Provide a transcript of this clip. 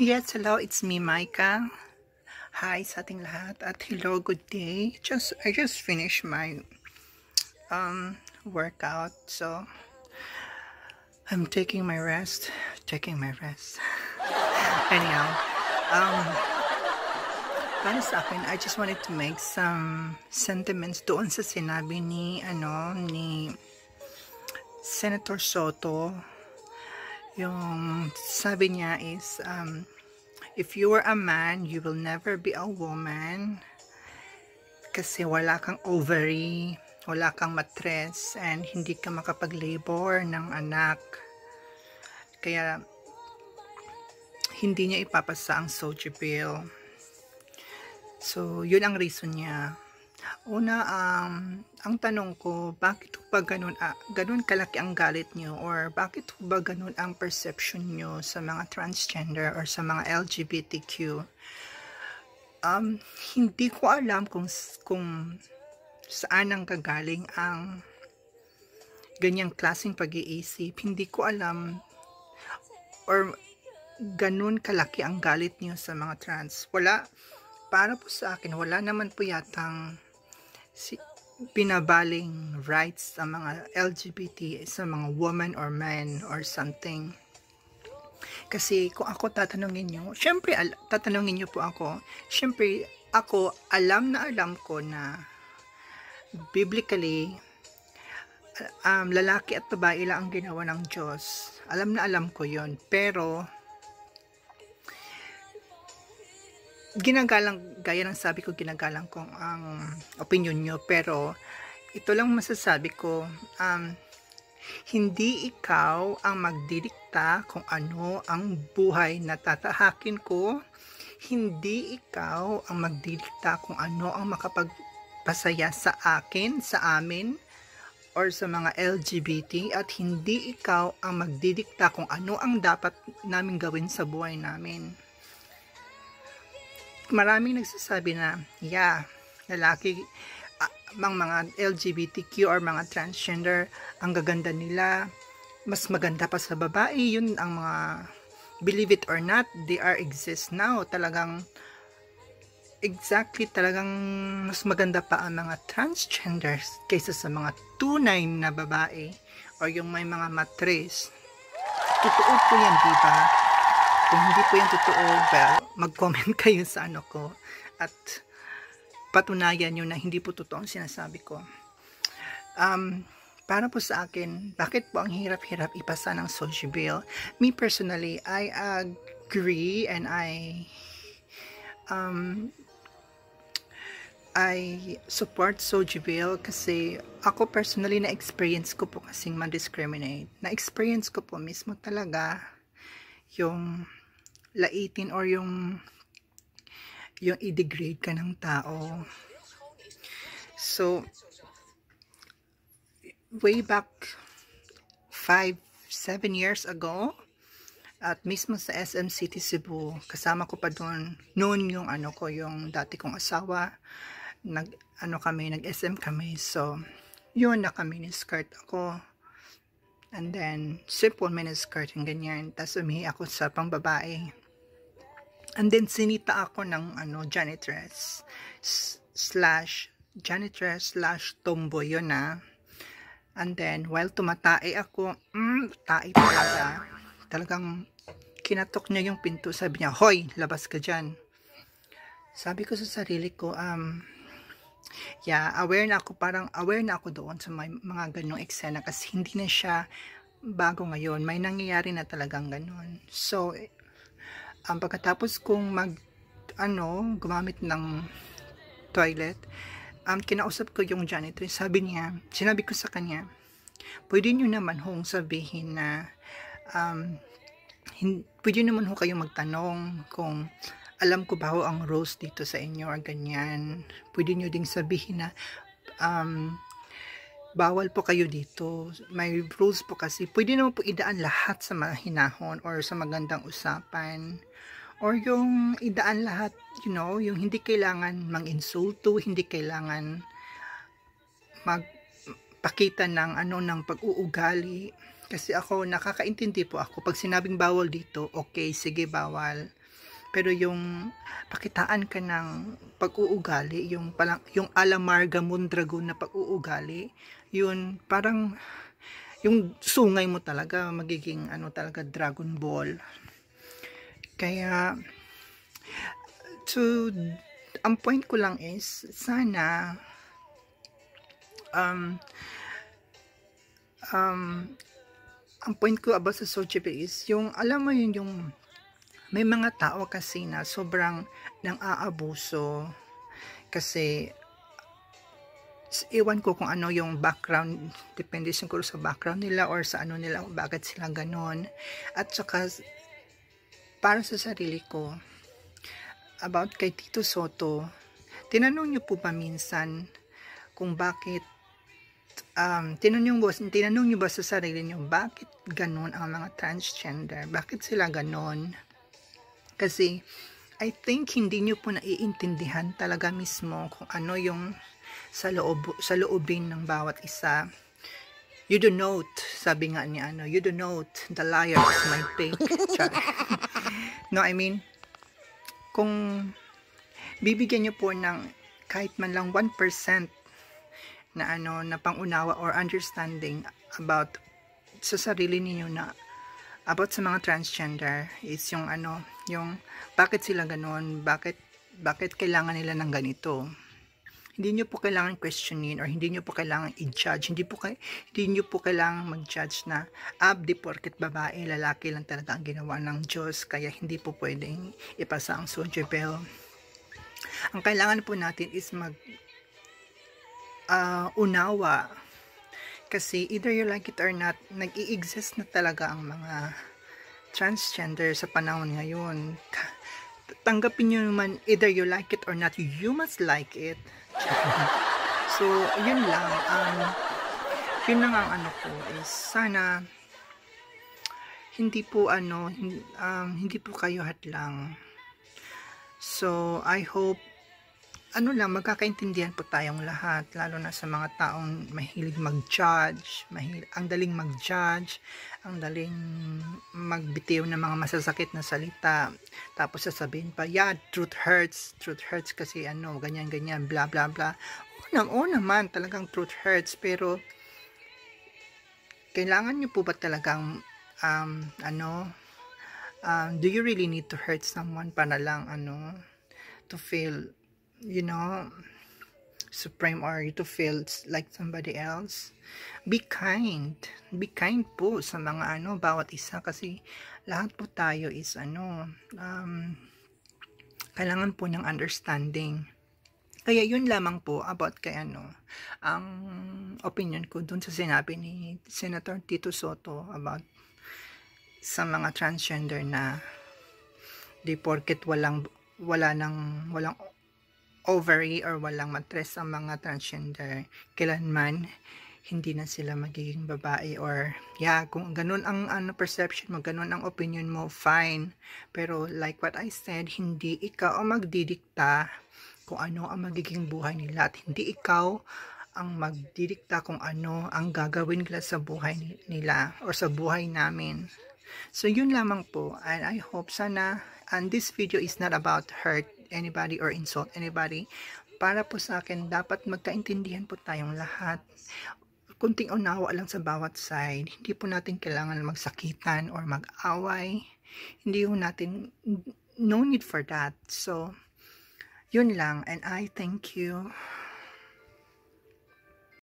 Yes, hello, it's me, Micah. Hi sa ating lahat at hello, good day. Just I just finished my um workout, so I'm taking my rest, taking my rest. Anyhow, um para sa akin, I just wanted to make some sentiments doon sa sinabi ni ano ni Senator Soto yung sabi niya is, um, if you are a man, you will never be a woman kasi wala kang ovary, wala kang matres, and hindi ka makapag-labor ng anak. Kaya, hindi niya ipapasa ang Soji bill. So, yun ang reason niya. Una, um, ang tanong ko, bakit ba ganun, ah, ganun kalaki ang galit nyo? Or bakit ba ganun ang perception nyo sa mga transgender or sa mga LGBTQ? Um, hindi ko alam kung, kung saan ang kagaling ang ganyang klaseng pag-iisip. Hindi ko alam or ganun kalaki ang galit niyo sa mga trans. Wala, para po sa akin, wala naman po yatang si, pinabaling rights sa mga LGBT, sa mga woman or men or something. Kasi kung ako tatanungin nyo, syempre tatanungin nyo po ako, syempre ako alam na alam ko na biblically um, lalaki at babae lang ang ginawa ng Diyos. Alam na alam ko yon pero ginagalang, gaya ng sabi ko, ginagalang ko ang opinion nyo, pero ito lang masasabi ko, um, hindi ikaw ang magdidikta kung ano ang buhay na tatahakin ko, hindi ikaw ang magdidikta kung ano ang makapagpasaya sa akin, sa amin, or sa mga LGBT, at hindi ikaw ang magdidikta kung ano ang dapat namin gawin sa buhay namin maraming nagsasabi na, yeah, lalaki, uh, mga, mga LGBTQ or mga transgender, ang gaganda nila, mas maganda pa sa babae, yun ang mga, believe it or not, they are exist now. Talagang, exactly, talagang mas maganda pa ang mga transgenders kaysa sa mga tunay na babae or yung may mga matres. Totoo po yan, di ba? Kung hindi po yan totoo, well, mag-comment kayo sa ano ko at patunayan nyo na hindi po totoo ang sinasabi ko. Um, para po sa akin, bakit po ang hirap-hirap ipasa ng social bill? Me personally, I agree and I um, I support Soji Bill kasi ako personally na-experience ko po kasing ma-discriminate. Na-experience ko po mismo talaga yung laitin or yung yung i-degrade ka ng tao. So, way back 5, 7 years ago, at mismo sa SM City Cebu, kasama ko pa doon, noon yung ano ko, yung dati kong asawa, nag, ano kami, nag-SM kami, so, yun na kami ni skirt ako, and then, simple mini skirt yung ganyan, tapos umihi ako sa pangbabae, And then sinita ako ng ano janitress slash janitress slash tomboy yun na. And then while tumatae ako, mm, tae talaga. Talagang kinatok niya yung pinto. Sabi niya, hoy, labas ka dyan. Sabi ko sa sarili ko, um, yeah, aware na ako, parang aware na ako doon sa may, mga ganong eksena kasi hindi na siya bago ngayon. May nangyayari na talagang ganon. So, um, pagkatapos kong mag ano, gumamit ng toilet, um, kinausap ko yung janitor. Sabi niya, sinabi ko sa kanya, pwede nyo naman hong sabihin na um, hin, pwede naman ho kayong magtanong kung alam ko ba ho ang rules dito sa inyo or ganyan. Pwede nyo ding sabihin na um, bawal po kayo dito. May rules po kasi. Pwede naman po idaan lahat sa mga hinahon or sa magandang usapan or yung idaan lahat, you know, yung hindi kailangan mang-insulto, hindi kailangan magpakita ng ano ng pag-uugali. Kasi ako, nakakaintindi po ako. Pag sinabing bawal dito, okay, sige, bawal. Pero yung pakitaan ka ng pag-uugali, yung, palang, yung Alamarga Mondragon na pag-uugali, yun parang yung sungay mo talaga magiging ano talaga Dragon Ball. Kaya to ang point ko lang is sana um um ang point ko about sa Sochipe is yung alam mo yun yung may mga tao kasi na sobrang nang aabuso kasi iwan ko kung ano yung background depende siguro sa background nila or sa ano nila bakit sila ganon. At saka para sa sarili ko about kay Tito Soto tinanong niyo po ba minsan kung bakit um, tinanong, mo, tinanong niyo ba sa sarili niyo bakit ganon ang mga transgender? Bakit sila ganon kasi I think hindi niyo po naiintindihan talaga mismo kung ano yung sa loob sa loobin ng bawat isa. You do note, sabi nga ni ano, you do note, the liar is my pink. no, I mean, kung bibigyan niyo po ng kahit man lang 1% na ano, na pangunawa or understanding about sa sarili niyo na about sa mga transgender is yung ano, yung bakit sila ganoon, bakit bakit kailangan nila ng ganito. Hindi niyo po kailangan questionin or hindi niyo po kailangan i-judge. Hindi po kay, hindi niyo po kailangan mag-judge na abdi ah, porket babae, lalaki lang talaga ang ginawa ng Diyos kaya hindi po pwedeng ipasa ang sojebel. Ang kailangan po natin is mag uh, unawa kasi either you like it or not, nag-i-exist na talaga ang mga transgender sa panahon ngayon. Tanggapin nyo naman, either you like it or not, you must like it. so, yun lang. Um, yun lang ang ano ko is sana hindi po ano, hindi, um, hindi po kayo hatlang. So, I hope ano lang, magkakaintindihan po tayong lahat, lalo na sa mga taong mahilig mag-judge, mahilig, ang daling mag-judge, ang daling magbitiw ng mga masasakit na salita, tapos sasabihin pa, yeah, truth hurts, truth hurts kasi ano, ganyan, ganyan, bla, bla, bla. O, o naman, talagang truth hurts, pero kailangan nyo po ba talagang, um, ano, um, do you really need to hurt someone para lang, ano, to feel you know, supreme or to feel like somebody else. Be kind. Be kind po sa mga ano, bawat isa kasi lahat po tayo is ano, um, kailangan po ng understanding. Kaya yun lamang po about kay ano, ang opinion ko dun sa sinabi ni Senator Tito Soto about sa mga transgender na di porket walang wala nang walang ovary or walang matres ang mga transgender, kailanman hindi na sila magiging babae or yeah, kung ganun ang ano perception mo, ganun ang opinion mo, fine. Pero like what I said, hindi ikaw ang magdidikta kung ano ang magiging buhay nila at hindi ikaw ang magdidikta kung ano ang gagawin nila sa buhay nila or sa buhay namin. So yun lamang po and I hope sana and this video is not about hurt anybody or insult anybody. Para po sa akin, dapat magkaintindihan po tayong lahat. Kunting unawa lang sa bawat side. Hindi po natin kailangan magsakitan or mag-away. Hindi po natin, no need for that. So, yun lang. And I thank you.